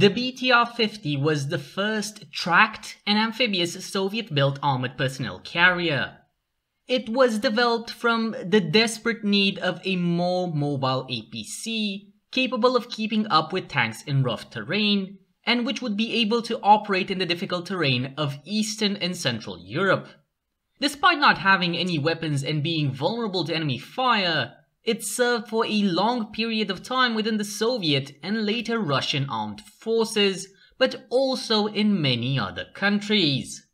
The BTR-50 was the first tracked and amphibious Soviet-built armored personnel carrier. It was developed from the desperate need of a more mobile APC capable of keeping up with tanks in rough terrain and which would be able to operate in the difficult terrain of Eastern and Central Europe. Despite not having any weapons and being vulnerable to enemy fire, it served for a long period of time within the Soviet and later Russian armed forces, but also in many other countries.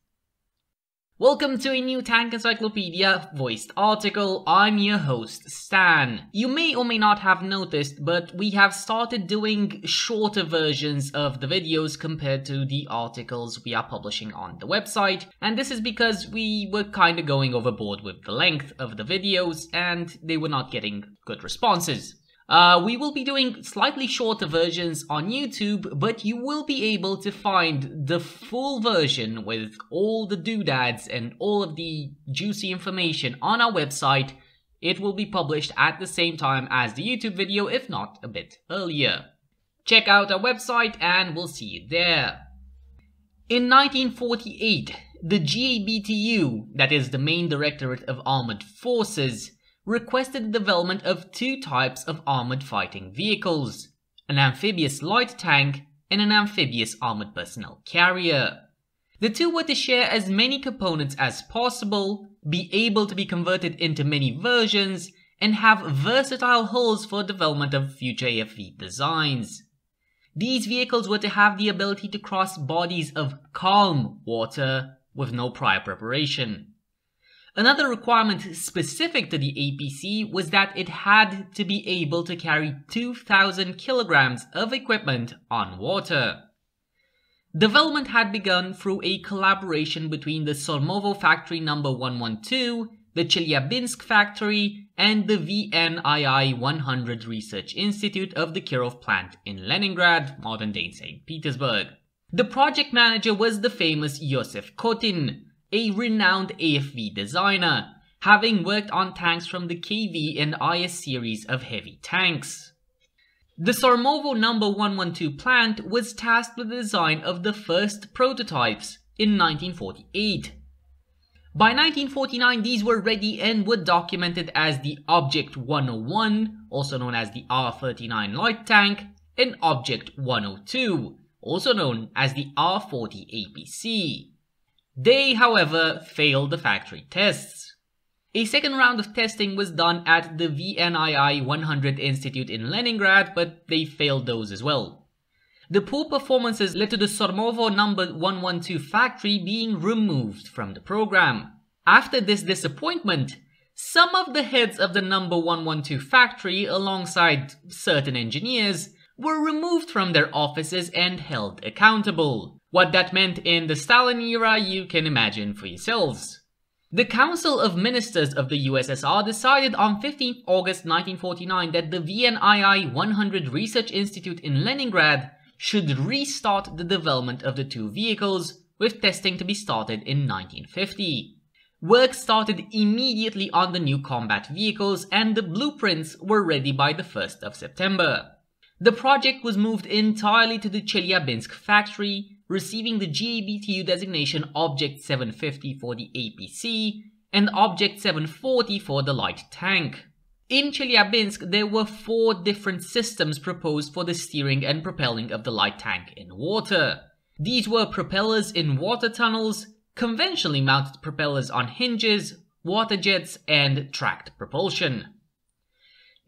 Welcome to a new Tank Encyclopedia voiced article. I'm your host, Stan. You may or may not have noticed, but we have started doing shorter versions of the videos compared to the articles we are publishing on the website. And this is because we were kinda going overboard with the length of the videos and they were not getting good responses. Uh, we will be doing slightly shorter versions on YouTube, but you will be able to find the full version with all the doodads and all of the juicy information on our website. It will be published at the same time as the YouTube video, if not a bit earlier. Check out our website and we'll see you there. In 1948, the GABTU, that is the main directorate of armored forces, requested the development of two types of armored fighting vehicles, an amphibious light tank and an amphibious armored personnel carrier. The two were to share as many components as possible, be able to be converted into many versions, and have versatile hulls for development of future AFV designs. These vehicles were to have the ability to cross bodies of calm water with no prior preparation. Another requirement specific to the APC was that it had to be able to carry 2000 kilograms of equipment on water. Development had begun through a collaboration between the Sormovo factory number 112, the Chelyabinsk factory, and the VNII 100 Research Institute of the Kirov plant in Leningrad, modern-day St. Petersburg. The project manager was the famous Yosef Kotin, a renowned AFV designer, having worked on tanks from the KV and IS series of heavy tanks. The Sormovo No. 112 plant was tasked with the design of the first prototypes in 1948. By 1949, these were ready and were documented as the Object 101, also known as the R39 light tank, and Object 102, also known as the R40 APC. They, however, failed the factory tests. A second round of testing was done at the VNII 100 Institute in Leningrad, but they failed those as well. The poor performances led to the Sormovo number 112 factory being removed from the program. After this disappointment, some of the heads of the number 112 factory, alongside certain engineers, were removed from their offices and held accountable. What that meant in the Stalin era, you can imagine for yourselves. The Council of Ministers of the USSR decided on 15 August 1949 that the VNII 100 Research Institute in Leningrad should restart the development of the two vehicles, with testing to be started in 1950. Work started immediately on the new combat vehicles and the blueprints were ready by the 1st of September. The project was moved entirely to the Chelyabinsk factory receiving the GABTU designation Object 750 for the APC and Object 740 for the light tank. In Chelyabinsk, there were four different systems proposed for the steering and propelling of the light tank in water. These were propellers in water tunnels, conventionally mounted propellers on hinges, water jets, and tracked propulsion.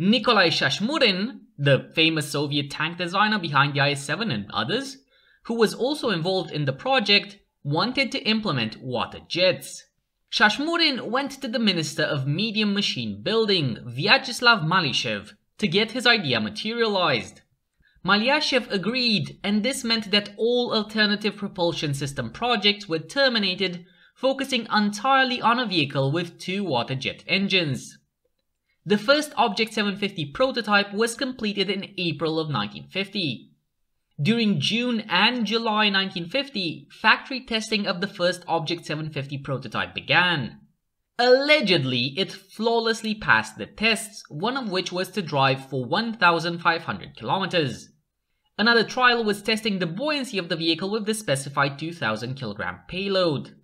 Nikolai Shashmurin, the famous Soviet tank designer behind the IS-7 and others, who was also involved in the project, wanted to implement water jets. Shashmurin went to the Minister of Medium Machine Building, Vyacheslav Malyshev, to get his idea materialized. Malyshev agreed, and this meant that all alternative propulsion system projects were terminated, focusing entirely on a vehicle with two water jet engines. The first Object 750 prototype was completed in April of 1950. During June and July 1950, factory testing of the first Object 750 prototype began. Allegedly, it flawlessly passed the tests, one of which was to drive for 1,500 kilometers. Another trial was testing the buoyancy of the vehicle with the specified 2000 kg payload.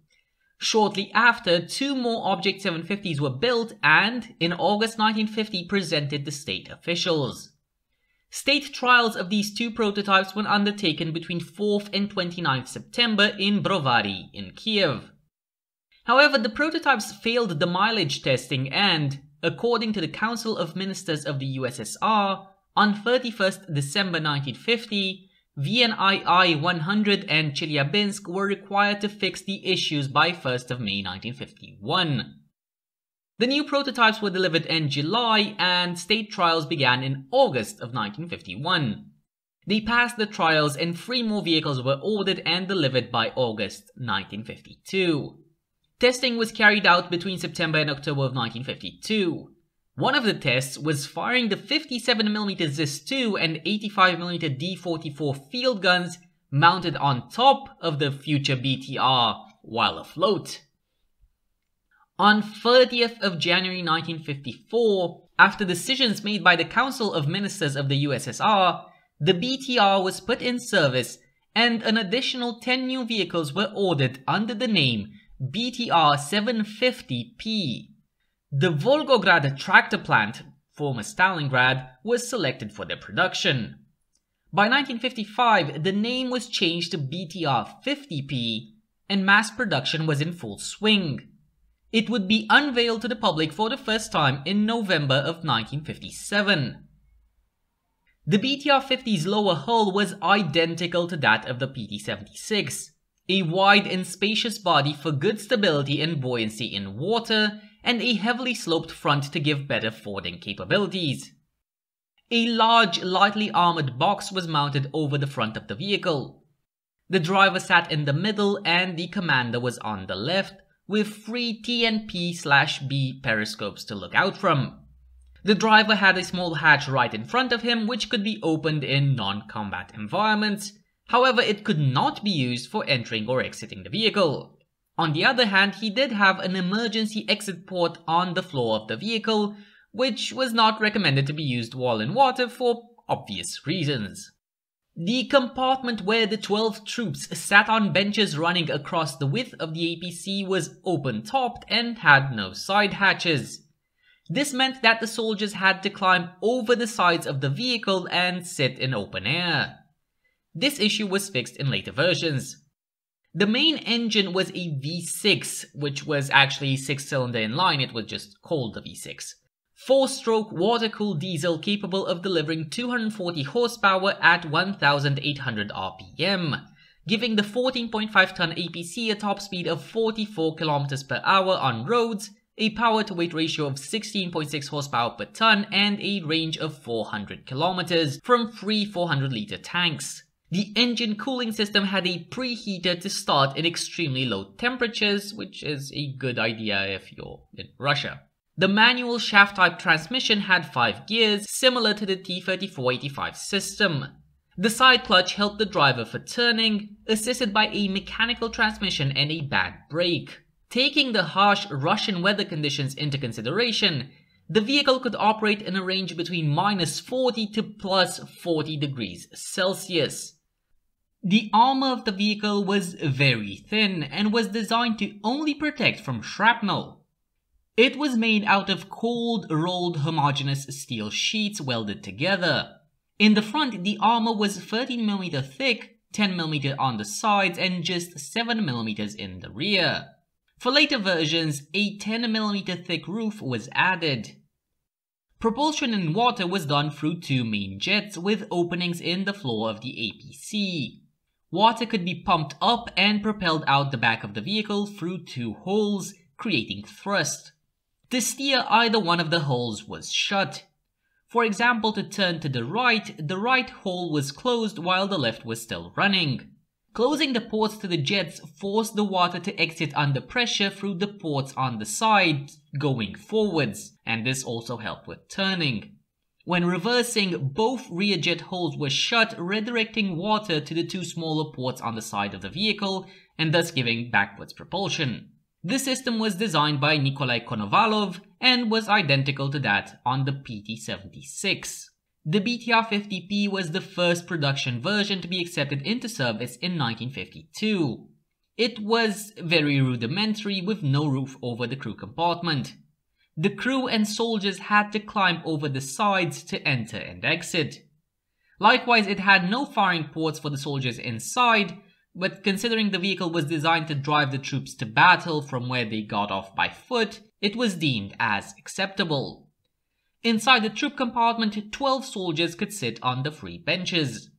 Shortly after, two more Object 750s were built and, in August 1950, presented to state officials. State trials of these two prototypes were undertaken between 4th and 29th September in Brovary in Kiev. However, the prototypes failed the mileage testing and, according to the Council of Ministers of the USSR, on 31st December 1950, VNII 100 and Chelyabinsk were required to fix the issues by 1st of May 1951. The new prototypes were delivered in July and state trials began in August of 1951. They passed the trials and three more vehicles were ordered and delivered by August 1952. Testing was carried out between September and October of 1952. One of the tests was firing the 57mm ZIS-2 and 85mm D-44 field guns mounted on top of the future BTR while afloat. On 30th of January 1954, after decisions made by the Council of Ministers of the USSR, the BTR was put in service and an additional 10 new vehicles were ordered under the name BTR 750P. The Volgograd tractor plant, former Stalingrad, was selected for their production. By 1955, the name was changed to BTR 50P and mass production was in full swing. It would be unveiled to the public for the first time in November of 1957. The BTR-50's lower hull was identical to that of the PT-76, a wide and spacious body for good stability and buoyancy in water, and a heavily sloped front to give better fording capabilities. A large, lightly armored box was mounted over the front of the vehicle. The driver sat in the middle and the commander was on the left, with three TNP slash B periscopes to look out from. The driver had a small hatch right in front of him which could be opened in non-combat environments, however it could not be used for entering or exiting the vehicle. On the other hand, he did have an emergency exit port on the floor of the vehicle, which was not recommended to be used while in water for obvious reasons. The compartment where the 12 troops sat on benches running across the width of the APC was open-topped and had no side hatches. This meant that the soldiers had to climb over the sides of the vehicle and sit in open air. This issue was fixed in later versions. The main engine was a V6, which was actually 6-cylinder inline, it was just called the V6. 4-stroke water-cooled diesel capable of delivering 240 horsepower at 1800 RPM, giving the 14.5-ton APC a top speed of 44 km per hour on roads, a power-to-weight ratio of 16.6 horsepower per ton, and a range of 400 km from three 400-liter tanks. The engine cooling system had a preheater to start in extremely low temperatures, which is a good idea if you're in Russia. The manual shaft type transmission had 5 gears, similar to the T3485 system. The side clutch helped the driver for turning, assisted by a mechanical transmission and a bad brake. Taking the harsh Russian weather conditions into consideration, the vehicle could operate in a range between minus 40 to plus 40 degrees Celsius. The armor of the vehicle was very thin and was designed to only protect from shrapnel. It was made out of cold rolled homogeneous steel sheets welded together. In the front, the armor was 13mm thick, 10mm on the sides, and just 7mm in the rear. For later versions, a 10mm thick roof was added. Propulsion in water was done through two main jets with openings in the floor of the APC. Water could be pumped up and propelled out the back of the vehicle through two holes, creating thrust. To steer either one of the holes was shut. For example, to turn to the right, the right hole was closed while the left was still running. Closing the ports to the jets forced the water to exit under pressure through the ports on the side, going forwards, and this also helped with turning. When reversing, both rear jet holes were shut, redirecting water to the two smaller ports on the side of the vehicle, and thus giving backwards propulsion. This system was designed by Nikolai Konovalov and was identical to that on the PT-76. The BTR-50P was the first production version to be accepted into service in 1952. It was very rudimentary with no roof over the crew compartment. The crew and soldiers had to climb over the sides to enter and exit. Likewise, it had no firing ports for the soldiers inside, but considering the vehicle was designed to drive the troops to battle from where they got off by foot, it was deemed as acceptable. Inside the troop compartment, 12 soldiers could sit on the free benches.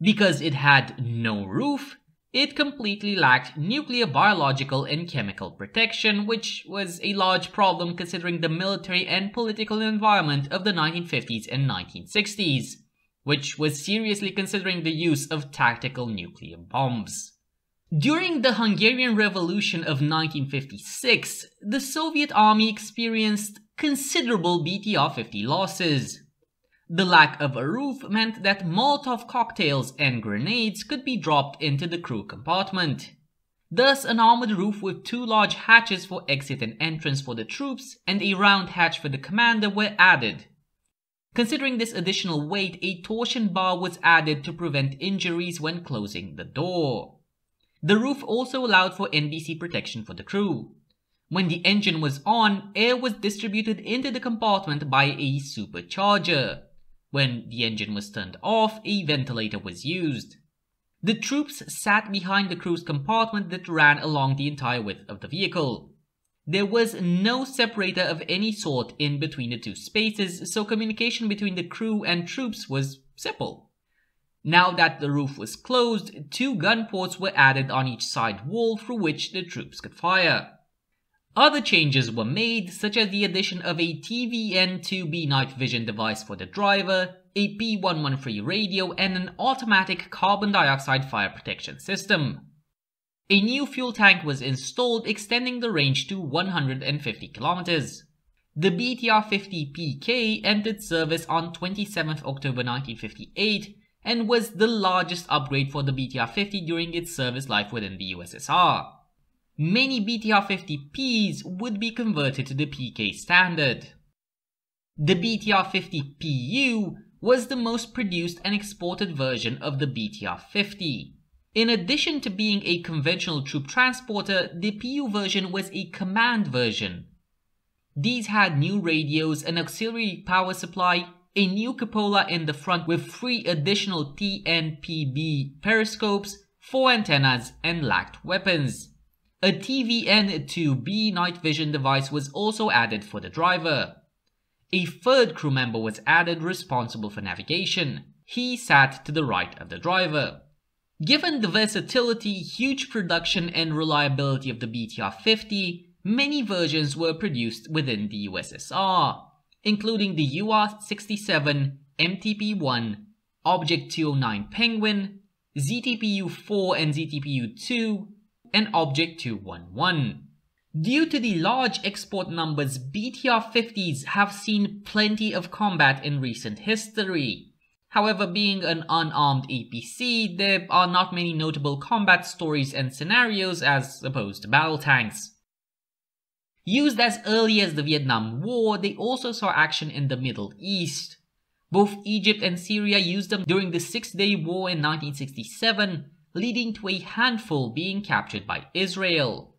Because it had no roof, it completely lacked nuclear, biological, and chemical protection, which was a large problem considering the military and political environment of the 1950s and 1960s, which was seriously considering the use of tactical nuclear bombs. During the Hungarian Revolution of 1956, the Soviet army experienced considerable BTR-50 losses. The lack of a roof meant that Molotov cocktails and grenades could be dropped into the crew compartment. Thus, an armored roof with two large hatches for exit and entrance for the troops and a round hatch for the commander were added. Considering this additional weight, a torsion bar was added to prevent injuries when closing the door. The roof also allowed for NBC protection for the crew. When the engine was on, air was distributed into the compartment by a supercharger. When the engine was turned off, a ventilator was used. The troops sat behind the crew's compartment that ran along the entire width of the vehicle. There was no separator of any sort in between the two spaces, so communication between the crew and troops was simple. Now that the roof was closed, two gun ports were added on each side wall through which the troops could fire. Other changes were made, such as the addition of a TVN2B night vision device for the driver, a P113 radio, and an automatic carbon dioxide fire protection system. A new fuel tank was installed, extending the range to 150 kilometers. The BTR-50PK entered service on 27 October 1958 and was the largest upgrade for the BTR-50 during its service life within the USSR many BTR50Ps would be converted to the PK standard. The BTR50PU was the most produced and exported version of the BTR50. In addition to being a conventional troop transporter, the PU version was a command version. These had new radios, an auxiliary power supply, a new cupola in the front with three additional TNPB periscopes, four antennas, and lacked weapons. A TVN2B night vision device was also added for the driver. A third crew member was added responsible for navigation. He sat to the right of the driver. Given the versatility, huge production and reliability of the BTR-50, many versions were produced within the USSR, including the UR-67, MTP-1, Object 209 Penguin, ZTPU-4 and ZTPU-2, and Object 211. Due to the large export numbers, BTR-50s have seen plenty of combat in recent history. However, being an unarmed APC, there are not many notable combat stories and scenarios as opposed to battle tanks. Used as early as the Vietnam War, they also saw action in the Middle East. Both Egypt and Syria used them during the Six Day War in 1967, leading to a handful being captured by Israel.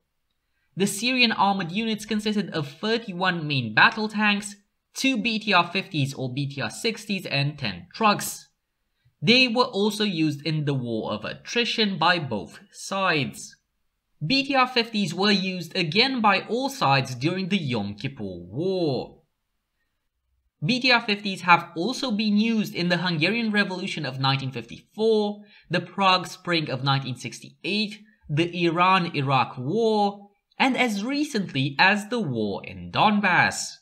The Syrian armored units consisted of 31 main battle tanks, 2 BTR-50s or BTR-60s and 10 trucks. They were also used in the war of attrition by both sides. BTR-50s were used again by all sides during the Yom Kippur War. BTR-50s have also been used in the Hungarian Revolution of 1954, the Prague Spring of 1968, the Iran-Iraq War, and as recently as the war in Donbass.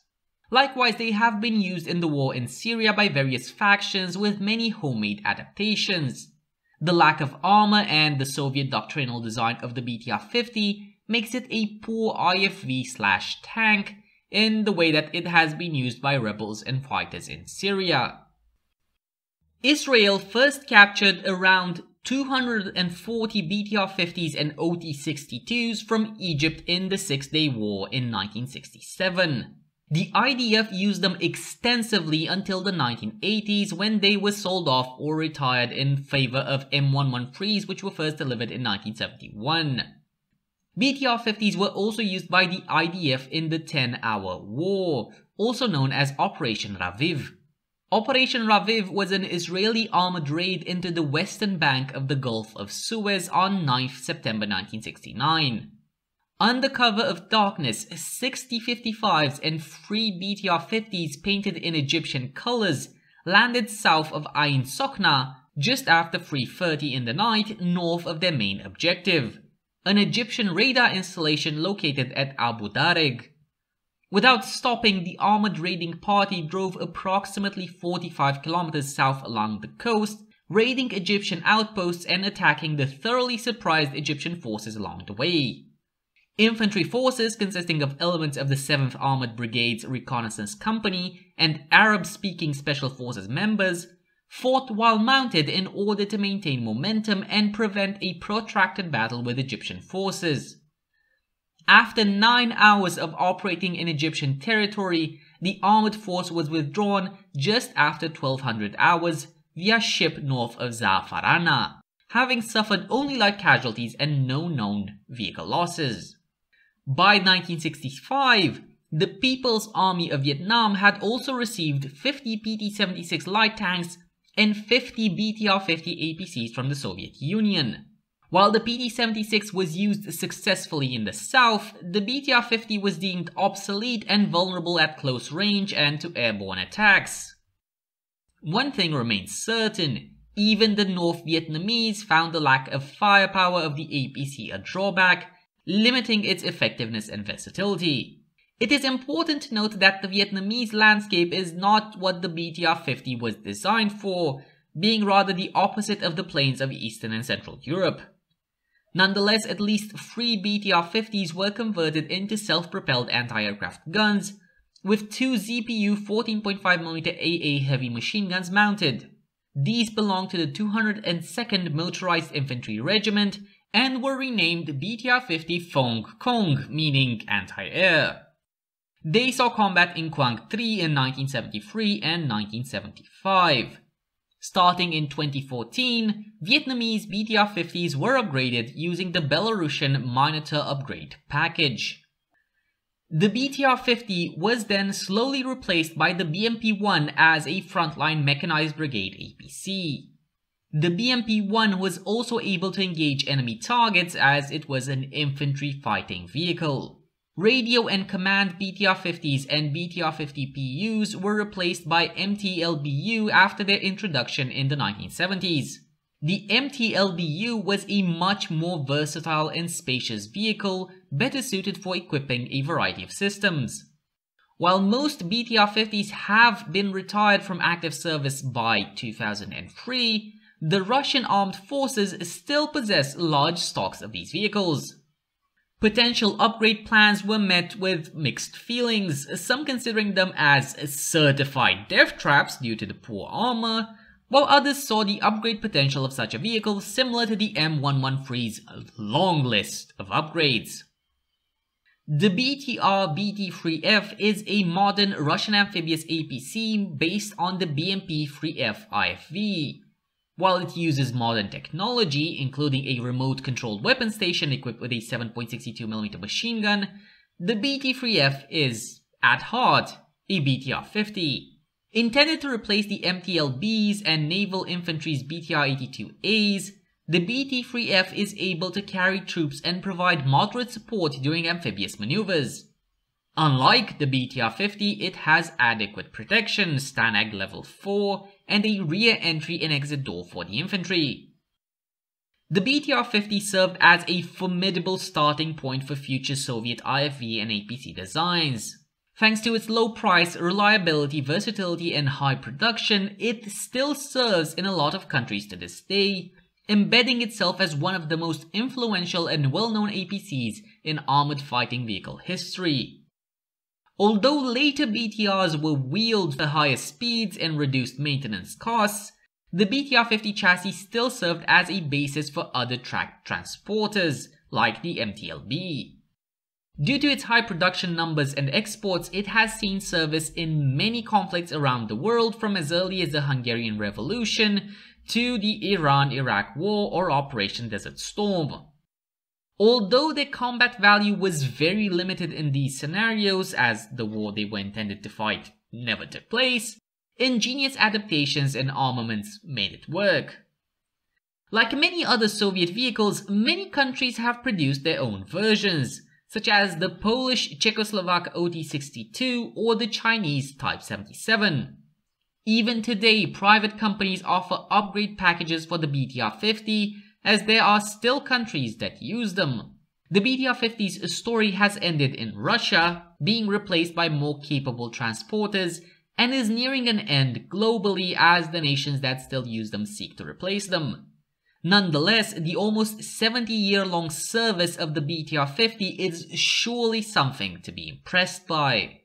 Likewise, they have been used in the war in Syria by various factions with many homemade adaptations. The lack of armor and the Soviet doctrinal design of the BTR-50 makes it a poor IFV slash tank in the way that it has been used by rebels and fighters in Syria. Israel first captured around 240 BTR-50s and OT-62s from Egypt in the Six-Day War in 1967. The IDF used them extensively until the 1980s when they were sold off or retired in favor of M113s which were first delivered in 1971. BTR-50s were also used by the IDF in the 10-hour war, also known as Operation Raviv. Operation Raviv was an Israeli armored raid into the western bank of the Gulf of Suez on 9 September 1969. Under cover of darkness, 6055s and 3 BTR-50s painted in Egyptian colors landed south of Ain Sokna just after 3.30 in the night north of their main objective, an Egyptian radar installation located at Abu Darig. Without stopping, the armored raiding party drove approximately 45 kilometers south along the coast, raiding Egyptian outposts and attacking the thoroughly surprised Egyptian forces along the way. Infantry forces consisting of elements of the 7th Armored Brigade's Reconnaissance Company and Arab-speaking Special Forces members fought while mounted in order to maintain momentum and prevent a protracted battle with Egyptian forces. After nine hours of operating in Egyptian territory, the armored force was withdrawn just after 1200 hours via ship north of Za'farana, having suffered only light casualties and no known vehicle losses. By 1965, the People's Army of Vietnam had also received 50 PT-76 light tanks and 50 BTR-50 APCs from the Soviet Union. While the PT-76 was used successfully in the south, the BTR-50 was deemed obsolete and vulnerable at close range and to airborne attacks. One thing remains certain, even the North Vietnamese found the lack of firepower of the APC a drawback, limiting its effectiveness and versatility. It is important to note that the Vietnamese landscape is not what the BTR-50 was designed for, being rather the opposite of the plains of Eastern and Central Europe. Nonetheless, at least three BTR-50s were converted into self-propelled anti-aircraft guns, with two ZPU 14.5mm AA heavy machine guns mounted. These belong to the 202nd Motorized Infantry Regiment and were renamed BTR-50 Phong Khong, meaning anti-air. They saw combat in Quang Tri in 1973 and 1975. Starting in 2014, Vietnamese BTR-50s were upgraded using the Belarusian Minotaur upgrade package. The BTR-50 was then slowly replaced by the BMP-1 as a frontline mechanized brigade APC. The BMP-1 was also able to engage enemy targets as it was an infantry fighting vehicle. Radio and command BTR-50s and BTR-50PUs were replaced by MTLBU after their introduction in the 1970s. The MTLBU was a much more versatile and spacious vehicle, better suited for equipping a variety of systems. While most BTR-50s have been retired from active service by 2003, the Russian armed forces still possess large stocks of these vehicles. Potential upgrade plans were met with mixed feelings, some considering them as certified death traps due to the poor armor, while others saw the upgrade potential of such a vehicle similar to the M113's long list of upgrades. The BTR BT-3F is a modern Russian amphibious APC based on the BMP-3F IFV. While it uses modern technology, including a remote-controlled weapon station equipped with a 7.62mm machine gun, the BT-3F is, at heart, a BTR-50. Intended to replace the MTLBs and Naval Infantry's BTR-82As, the BT-3F is able to carry troops and provide moderate support during amphibious maneuvers. Unlike the BTR-50, it has adequate protection, STANAG level 4, and a rear entry and exit door for the infantry. The BTR-50 served as a formidable starting point for future Soviet IFV and APC designs. Thanks to its low price, reliability, versatility, and high production, it still serves in a lot of countries to this day, embedding itself as one of the most influential and well-known APCs in armored fighting vehicle history. Although later BTRs were wheeled for higher speeds and reduced maintenance costs, the BTR-50 chassis still served as a basis for other tracked transporters, like the MTLB. Due to its high production numbers and exports, it has seen service in many conflicts around the world from as early as the Hungarian Revolution to the Iran-Iraq War or Operation Desert Storm. Although their combat value was very limited in these scenarios as the war they were intended to fight never took place, ingenious adaptations and armaments made it work. Like many other Soviet vehicles, many countries have produced their own versions, such as the Polish Czechoslovak OT-62 or the Chinese Type 77. Even today, private companies offer upgrade packages for the BTR-50 as there are still countries that use them. The BTR-50's story has ended in Russia, being replaced by more capable transporters and is nearing an end globally as the nations that still use them seek to replace them. Nonetheless, the almost 70 year long service of the BTR 50 is surely something to be impressed by.